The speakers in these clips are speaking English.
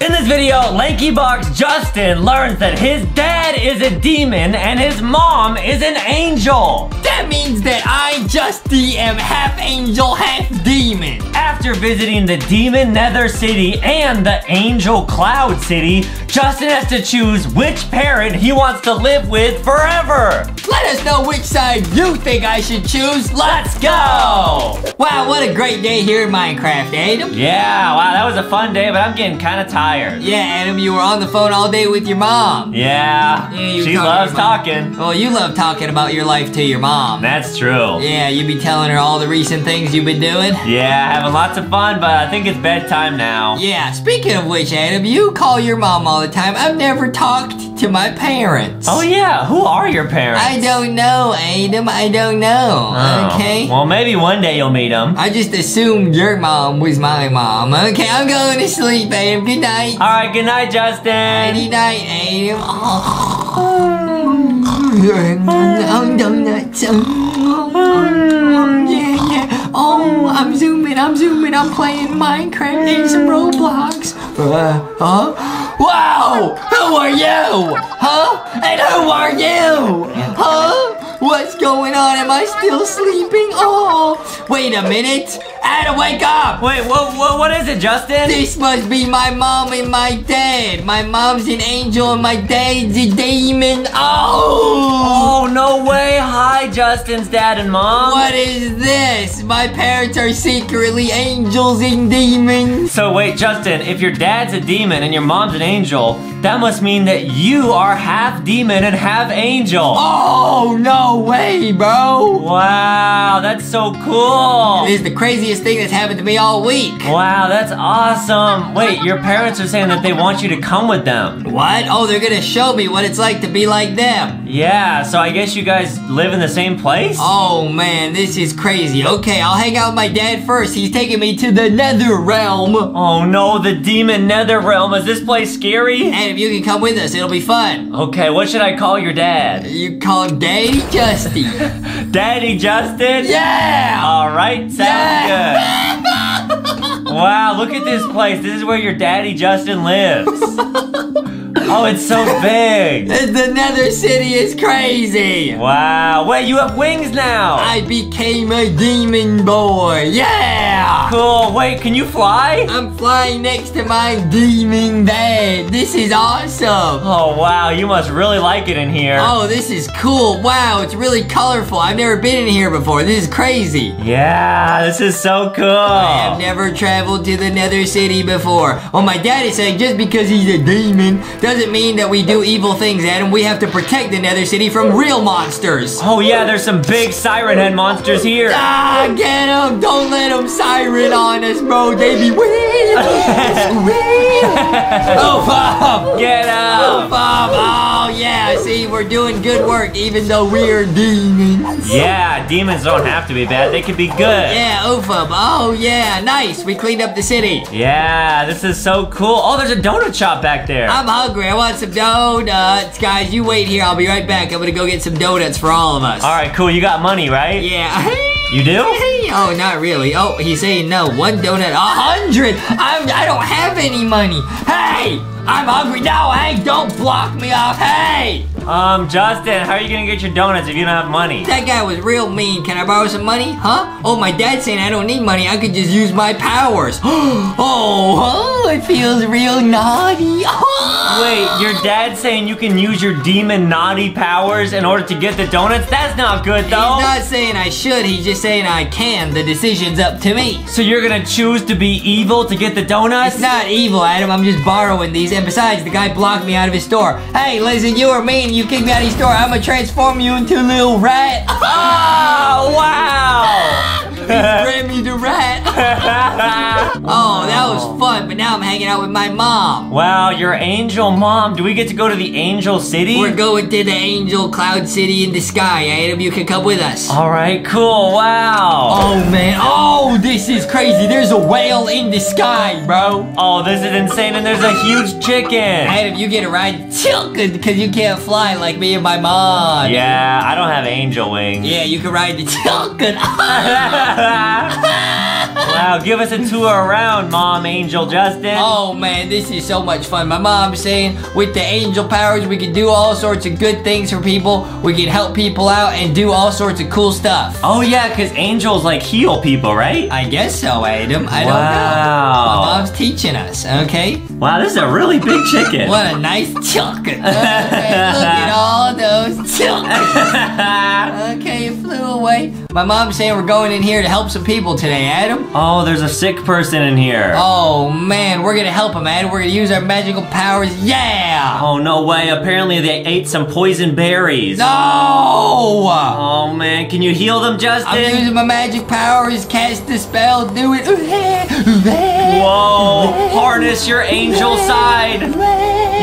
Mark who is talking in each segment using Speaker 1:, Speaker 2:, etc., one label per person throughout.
Speaker 1: In this video, LankyBox Justin learns that his dad is a demon and his mom is an angel.
Speaker 2: That means that I just am half angel, half demon.
Speaker 1: After visiting the Demon Nether City and the Angel Cloud City, Justin has to choose which parent he wants to live with forever.
Speaker 2: Let us know which side you think I should choose. Let's go! Wow, what a great day here in Minecraft, Adam.
Speaker 1: Yeah, wow, that was a fun day, but I'm getting kind of tired.
Speaker 2: Yeah, Adam, you were on the phone all day with your mom.
Speaker 1: Yeah,
Speaker 2: Yeah,
Speaker 1: she loves talking.
Speaker 2: Well, you love talking about your life to your mom.
Speaker 1: That's true.
Speaker 2: Yeah, you'd be telling her all the recent things you've been doing.
Speaker 1: Yeah, having lots of fun, but I think it's bedtime now.
Speaker 2: Yeah, speaking of which, Adam, you call your mom all the time. I've never talked to my parents.
Speaker 1: Oh yeah, who are your parents?
Speaker 2: I don't know, Adam. I don't know.
Speaker 1: Oh,
Speaker 2: Okay.
Speaker 1: Well, maybe one day you'll meet them.
Speaker 2: I just assumed your mom was my mom. Okay, I'm going to sleep, Adam. Good night.
Speaker 1: All right, good night, Justin.
Speaker 2: Good night, Adam. Oh, donuts. Oh, yeah, yeah. Oh, I'm zooming, I'm zooming, I'm playing Minecraft and some Roblox. Uh, huh? Wow! Who are you? Huh? And who are you? Huh? What's going on? Am I still sleeping? Oh, wait a minute. Adam, wake up!
Speaker 1: Wait, what, what, what is it, Justin?
Speaker 2: This must be my mom and my dad. My mom's an angel and my dad's a demon. Oh!
Speaker 1: Oh, no way. Hi, Justin's dad and mom.
Speaker 2: What is this? My parents are secretly angels and demons.
Speaker 1: So wait, Justin, if your dad's a demon and your mom's an angel, that must mean that you are half demon and half angel.
Speaker 2: Oh, no way, bro.
Speaker 1: Wow, that's so cool.
Speaker 2: This is the craziest thing that's happened to me all week.
Speaker 1: Wow, that's awesome. Wait, your parents are saying that they want you to come with them.
Speaker 2: What? Oh, they're gonna show me what it's like to be like them.
Speaker 1: Yeah, so I guess you guys live in the same place?
Speaker 2: Oh man, this is crazy. Okay, I'll hang out with my dad first. He's taking me to the nether realm.
Speaker 1: Oh no, the demon nether realm. Is this place scary?
Speaker 2: And if you can come with us, it'll be fun.
Speaker 1: Okay, what should I call your dad?
Speaker 2: You call him Daddy Justy.
Speaker 1: Daddy Justin?
Speaker 2: yeah!
Speaker 1: Alright, sounds good. Wow, look at this place. This is where your daddy Justin lives. Oh, it's so big.
Speaker 2: The nether city is crazy.
Speaker 1: Wow, wait, you have wings now.
Speaker 2: I became a demon boy. Yeah!
Speaker 1: Cool, wait, can you fly?
Speaker 2: I'm flying next to my demon dad. This is awesome.
Speaker 1: Oh, wow, you must really like it in here.
Speaker 2: Oh, this is cool. Wow, it's really colorful. I've never been in here before. This is crazy.
Speaker 1: Yeah, this is so cool.
Speaker 2: I have never traveled to the nether city before. Well, my dad is saying just because he's a demon doesn't mean that we do evil things, Adam. We have to protect the nether city from real monsters.
Speaker 1: Oh, yeah, there's some big siren head monsters here.
Speaker 2: Ah, get him! Don't let them siren on us, bro. They be weird. oh, Bob!
Speaker 1: Get up.
Speaker 2: Oh. Bob! Yeah. See, we're doing good work, even though we're demons.
Speaker 1: Yeah, demons don't have to be bad. They can be good.
Speaker 2: Yeah, Oofub. Oh, yeah. Nice. We cleaned up the city.
Speaker 1: Yeah, this is so cool. Oh, there's a donut shop back there.
Speaker 2: I'm hungry. I want some donuts. Guys, you wait here. I'll be right back. I'm gonna go get some donuts for all of us.
Speaker 1: All right, cool. You got money, right?
Speaker 2: Yeah.
Speaker 1: You do?
Speaker 2: Oh, not really. Oh, he's saying no. One donut, a hundred. I'm, I don't have any money. Hey, I'm hungry now. Hey, don't block me off. Hey,
Speaker 1: Um, Justin, how are you gonna get your donuts if you don't have money?
Speaker 2: that guy was real mean. Can I borrow some money? Huh? Oh, my dad's saying I don't need money. I could just use my powers. oh, oh, it feels real naughty.
Speaker 1: Wait, your dad's saying you can use your demon naughty powers in order to get the donuts? That's not good, though.
Speaker 2: He's not saying I should. He's just saying I can. The decision's up to me.
Speaker 1: So you're gonna choose to be evil to get the donuts?
Speaker 2: It's not evil, Adam. I'm just borrowing these. And besides, the guy blocked me out of his store. Hey, listen, you are mean. You kicked me out of his store. I'm gonna transform you into a little rat.
Speaker 1: Oh, wow!
Speaker 2: Remy the rat. oh, that was oh. fun. But now I'm hanging out with my mom.
Speaker 1: wow, your angel mom. Do we get to go to the angel city?
Speaker 2: We're going to the Angel Cloud City in the sky. Adam, you can come with us.
Speaker 1: All right, cool. Wow.
Speaker 2: Oh man, oh this is crazy. There's a whale in the sky, bro.
Speaker 1: Oh, this is insane, and there's a huge chicken.
Speaker 2: Adam, you get a ride tilted because you can't fly like me and my mom.
Speaker 1: Yeah, I don't have angel wings.
Speaker 2: Yeah, you can ride the tilted.
Speaker 1: wow, give us a tour around, Mom Angel Justin.
Speaker 2: Oh man, this is so much fun. My mom's saying with the angel powers, we can do all sorts of good things for people. We can help people out and do all sorts of cool stuff.
Speaker 1: Oh yeah, because angels like heal people, right?
Speaker 2: I guess so, Adam. I
Speaker 1: Wow.
Speaker 2: don't know. My mom's teaching us, okay?
Speaker 1: Wow, this is a really big chicken.
Speaker 2: What a nice chocolate. Okay, look at all those chocolates. Okay, it flew away. My mom's saying we're going in here to help some people today, Adam.
Speaker 1: oh, there's a sick person in here.
Speaker 2: Oh man, we're gonna help them, Adam. We're gonna use our magical powers. Yeah!
Speaker 1: Oh, no way. Apparently they ate some poison berries.
Speaker 2: No!
Speaker 1: Oh man, can you heal them, Justin?
Speaker 2: I'm using my magic powers, cast the spell, do it.
Speaker 1: Whoa, harness your angel side.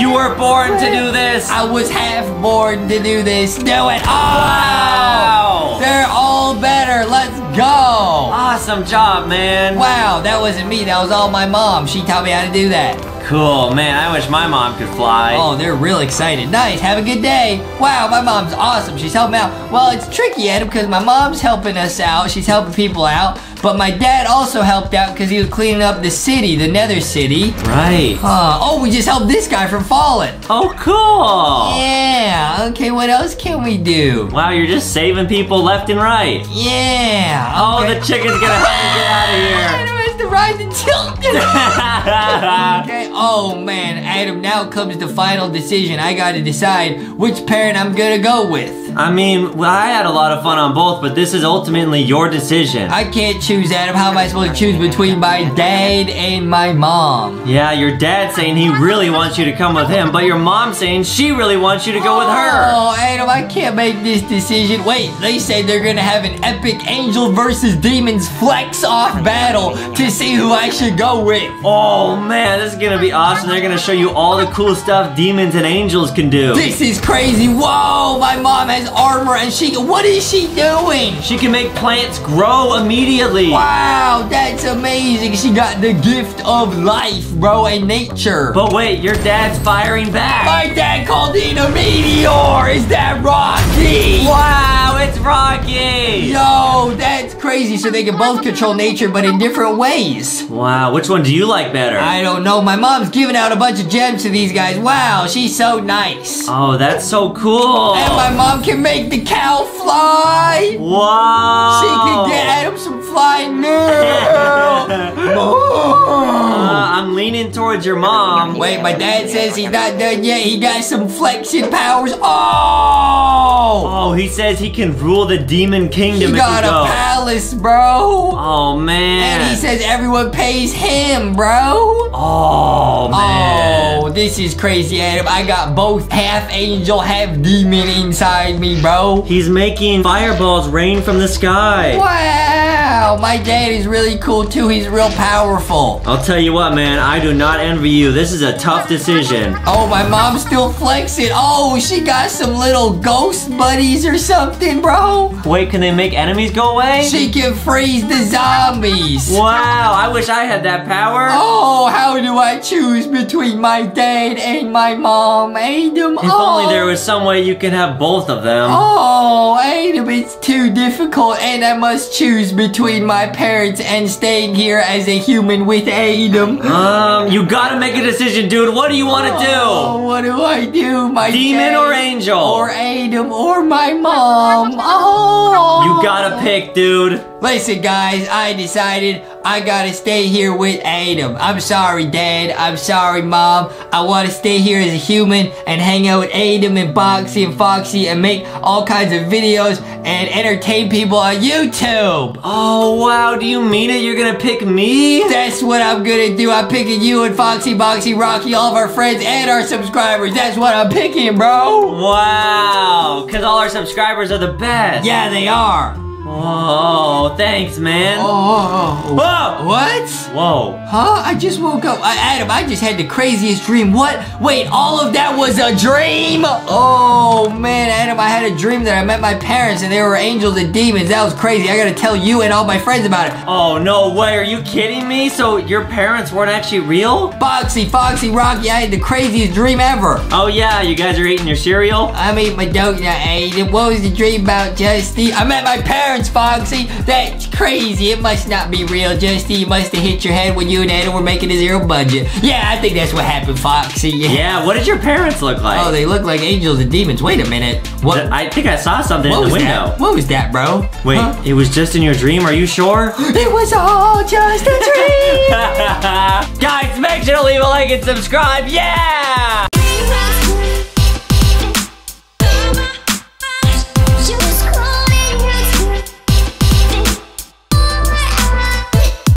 Speaker 1: You were born to do this.
Speaker 2: I was half born to do this. Do it. Oh!
Speaker 1: Wow.
Speaker 2: They're all better. Let's go.
Speaker 1: Awesome job, man.
Speaker 2: Wow, that wasn't me. That was all my mom. She taught me how to do that.
Speaker 1: Cool, man. I wish my mom could fly.
Speaker 2: Oh, they're real excited. Nice. Have a good day. Wow, my mom's awesome. She's helping out. Well, it's tricky, Adam, because my mom's helping us out. She's helping people out. But my dad also helped out because he was cleaning up the city, the Nether City.
Speaker 1: Right.
Speaker 2: Uh, oh, we just helped this guy from falling.
Speaker 1: Oh, cool.
Speaker 2: Yeah. Okay, what else can we do?
Speaker 1: Wow, you're just saving people left and right.
Speaker 2: Yeah.
Speaker 1: Oh, the chicken's gonna help me get out of here.
Speaker 2: Adam has to ride the tilt. okay. Oh man, Adam. Now comes the final decision. I got to decide which parent I'm gonna go with.
Speaker 1: I mean, well, I had a lot of fun on both, but this is ultimately your decision.
Speaker 2: I can't choose Adam. How am I supposed to choose between my dad and my mom?
Speaker 1: yeah, your dad's saying he really wants you to come with him, but your mom's saying she really wants you to go with her.
Speaker 2: Oh, Adam, I can't make this decision. Wait, they say they're gonna have an epic angel versus demons flex off battle to see who I should go with.
Speaker 1: Oh man, this is gonna be awesome. They're gonna show you all the cool stuff demons and angels can do.
Speaker 2: This is crazy. Whoa, my mom has armor and she. What is she doing?
Speaker 1: She can make plants grow immediately.
Speaker 2: Wow, that's amazing. She got the gift of life, bro, and nature.
Speaker 1: But wait, your dad's firing back.
Speaker 2: my dad called in a meteor. Is that Rocky?
Speaker 1: Wow, it's Rocky.
Speaker 2: Yo, that's crazy. So they can both control nature, but in different ways.
Speaker 1: Wow, which one do you like better?
Speaker 2: I don't know. My mom's giving out a bunch of gems to these guys. Wow, she's so nice.
Speaker 1: oh, that's so cool.
Speaker 2: And my mom can make the cow fly.
Speaker 1: Wow.
Speaker 2: She can get Adam some flying now.
Speaker 1: Uh, I'm leaning towards your mom.
Speaker 2: Wait, my dad says he's not done yet. He got some flexing powers. Oh!
Speaker 1: He says he can rule the demon kingdom
Speaker 2: He got
Speaker 1: you
Speaker 2: a
Speaker 1: go.
Speaker 2: palace, bro.
Speaker 1: Oh man.
Speaker 2: And he says everyone pays him, bro.
Speaker 1: Oh man.
Speaker 2: Oh, this is crazy, Adam. I got both half angel, half demon inside me, bro.
Speaker 1: He's making fireballs rain from the sky.
Speaker 2: Wow, my dad is really cool too. He's real powerful.
Speaker 1: I'll tell you what, man. I do not envy you. This is a tough decision.
Speaker 2: Oh, my mom's still flexing. Oh, she got some little ghost buddies or something, bro.
Speaker 1: Wait, can they make enemies go away?
Speaker 2: She can freeze the zombies.
Speaker 1: Wow, I wish I had that power.
Speaker 2: Oh, how do I choose between my dad and my mom, Adam?
Speaker 1: If only there was some way you can have both of them.
Speaker 2: Oh, Adam, it's too difficult, and I must choose between my parents and staying here as a human with Adam.
Speaker 1: Um, you gotta make a decision, dude. What do you want to
Speaker 2: Oh,
Speaker 1: do?
Speaker 2: what do I do? My
Speaker 1: Demon
Speaker 2: dad
Speaker 1: or angel?
Speaker 2: Or Adam or my mom. Oh.
Speaker 1: You gotta pick, dude.
Speaker 2: Listen, guys, I decided I gotta stay here with Adam. I'm sorry, Dad. I'm sorry, Mom. I wanna stay here as a human and hang out with Adam and Boxy and Foxy and make all kinds of videos and entertain people on YouTube.
Speaker 1: Oh, wow. Do you mean it? You're gonna pick me?
Speaker 2: That's what I'm gonna do. I'm picking you and Foxy, Boxy, Rocky, all of our friends and our subscribers. That's what I'm picking, bro.
Speaker 1: Wow. Because all our subscribers are the best.
Speaker 2: Yeah, they are.
Speaker 1: Whoa, thanks, man.
Speaker 2: Oh, oh, oh,
Speaker 1: Whoa!
Speaker 2: what?
Speaker 1: Whoa.
Speaker 2: Huh? I just woke up. I, Adam, I just had the craziest dream. What? Wait, all of that was a dream? Oh, man, Adam, I had a dream that I met my parents and they were angels and demons. That was crazy. I gotta tell you and all my friends about it.
Speaker 1: Oh, no way. Are you kidding me? So your parents weren't actually real?
Speaker 2: Foxy, Foxy, Rocky, I had the craziest dream ever.
Speaker 1: Oh, yeah. You guys are eating your cereal?
Speaker 2: I ate my dog and I ate it. What was the dream about, Justy? I met my parents, Foxy. That's crazy. It must not be real, Justy. You must have hit your head when you and Adam were making a zero budget. Yeah, I think that's what happened, Foxy. Yeah.
Speaker 1: Yeah, what did your parents look like?
Speaker 2: Oh, they look like angels and demons. Wait a minute. What?
Speaker 1: I think I saw something
Speaker 2: what
Speaker 1: in the window.
Speaker 2: that? What was that, bro?
Speaker 1: Wait,
Speaker 2: Huh?
Speaker 1: it was just in your dream? Are you sure?
Speaker 2: It was all just a dream.
Speaker 1: Guys, make sure to leave a like and subscribe. Yeah!